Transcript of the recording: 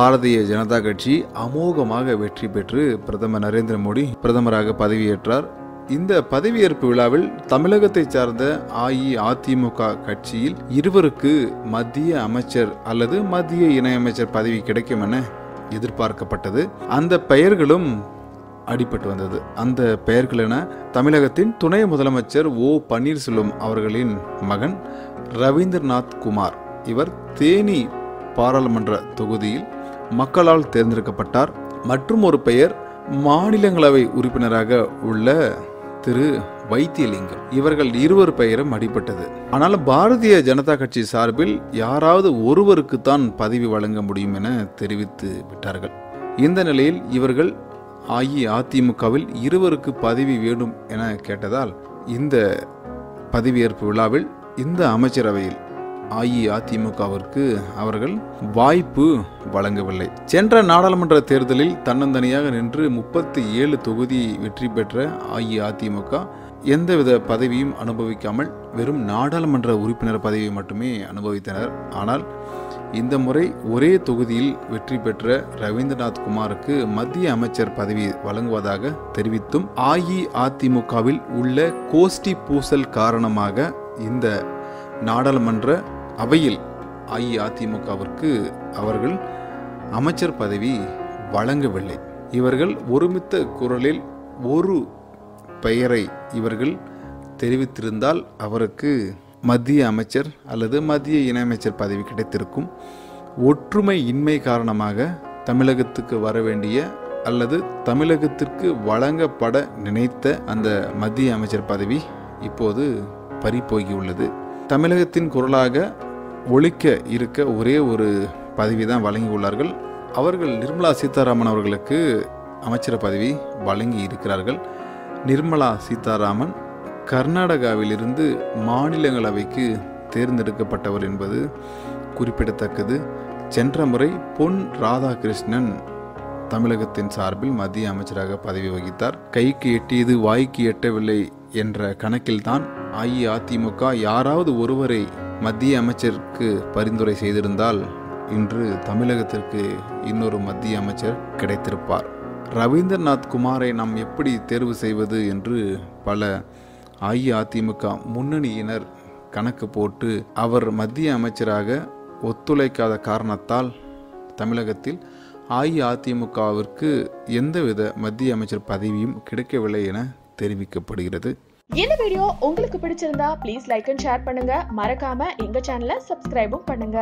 பாரதிய ஜனதா கட்சி அமோகமாக வெற்றி பெற்று பிரதமர் நரேந்திர மோடி பிரதமராக பதவியேற்றார். இந்த பதவியேற்பு விழாவில் தமிழகத்தை சார்ந்த அஇஅதிமுக கட்சியில் இருவருக்கு மத்திய அமைச்சர் அல்லது மத்திய இணையமைச்சர் பதவி கிடைக்கும் என எதிர்பார்க்கப்பட்டது. அந்த பெயர்களும் அடிபட்டு வந்தது. அந்த பெயர்கள் என தமிழகத்தின் துணை முதலமைச்சர் ஓ பன்னீர்செல்வம் அவர்களின் மகன் ரவீந்திரநாத் குமார். இவர் தேனி பாராளுமன்ற தொகுதியில் மக்களால் தேர்ந்தெடுக்கப்பட்டார் மற்றும் ஒரு பெயர் மாநிலங்களவை உறுப்பினராக உள்ள திரு வைத்தியலிங்கம். இவர்கள் இருவர் பெயரும் அடிபட்டது. ஆனால் பாரதிய ஜனதா கட்சி சார்பில் யாராவது ஒருவருக்குத்தான் பதவி வழங்க முடியும் என தெரிவித்து விட்டார்கள். இந்த நிலையில் இவர்கள் அஇஅதிமுகவில் இருவருக்கு பதவி வேண்டும் என கேட்டதால் இந்த பதவியேற்பு விழாவில் இந்த அமைச்சரவையில் அஇஅதிமுகவிற்கு அவர்கள் வாய்ப்பு வழங்கவில்லை. சென்ற நாடாளுமன்ற தேர்தலில் தன்னந்தனியாக நின்று முப்பத்தி ஏழு தொகுதி வெற்றி பெற்ற அஇஅதிமுக எந்தவித பதவியும் அனுபவிக்காமல் வெறும் நாடாளுமன்ற உறுப்பினர் பதவியை மட்டுமே அனுபவித்தனர். ஆனால் இந்த முறை ஒரே தொகுதியில் வெற்றி பெற்ற ரவீந்திரநாத் குமாருக்கு மத்திய அமைச்சர் பதவி வழங்குவதாக தெரிவித்தும் அஇஅதிமுகவில் உள்ள கோஷ்டி பூசல் காரணமாக இந்த நாடாளுமன்ற அவையில் அஇஅதிமுகவிற்கு அவர்கள் அமைச்சர் பதவி வழங்கவில்லை. இவர்கள் ஒருமித்த குரலில் ஒரு பெயரை இவர்கள் தெரிவித்திருந்தால் அவருக்கு மத்திய அமைச்சர் அல்லது மத்திய இணையமைச்சர் பதவி கிடைத்திருக்கும். ஒற்றுமை இன்மை காரணமாக தமிழகத்துக்கு வர வேண்டிய அல்லது தமிழகத்திற்கு வழங்கப்பட நினைத்த அந்த மத்திய அமைச்சர் பதவி இப்போது பறிப்போகியுள்ளது தமிழகத்தின் குரலாக ஒழிக்க இருக்க ஒரே ஒரு பதவி தான் வழங்கியுள்ளார்கள். அவர்கள் நிர்மலா சீதாராமன் அவர்களுக்கு அமைச்சர் பதவி வழங்கி இருக்கிறார்கள். நிர்மலா சீதாராமன் கர்நாடகாவிலிருந்து மாநிலங்களவைக்கு தேர்ந்தெடுக்கப்பட்டவர் என்பது குறிப்பிடத்தக்கது. சென்ற முறை பொன் ராதாகிருஷ்ணன் தமிழகத்தின் சார்பில் மத்திய அமைச்சராக பதவி வகித்தார். கைக்கு எட்டியது வாய்க்கு எட்டவில்லை என்ற கணக்கில்தான் அஇஅதிமுக யாராவது ஒருவரை மத்திய அமைச்சருக்கு பரிந்துரை செய்திருந்தால் இன்று தமிழகத்திற்கு இன்னொரு மத்திய அமைச்சர் கிடைத்திருப்பார். ரவீந்திரநாத் குமாரை நாம் எப்படி தேர்வு செய்வது என்று பல அஇஅதிமுக முன்னணியினர் கணக்கு போட்டு அவர் மத்திய அமைச்சராக ஒத்துழைக்காத காரணத்தால் தமிழகத்தில் அஇஅதிமுகவிற்கு எந்தவித மத்திய அமைச்சர் பதவியும் கிடைக்கவில்லை என தெரிவிக்கப்படுகிறது. இந்த வீடியோ உங்களுக்கு பிடிச்சிருந்தா ப்ளீஸ் லைக் அண்ட் ஷேர் பண்ணுங்க. மறக்காம எங்க சேனலை சப்ஸ்கிரைபும் பண்ணுங்க.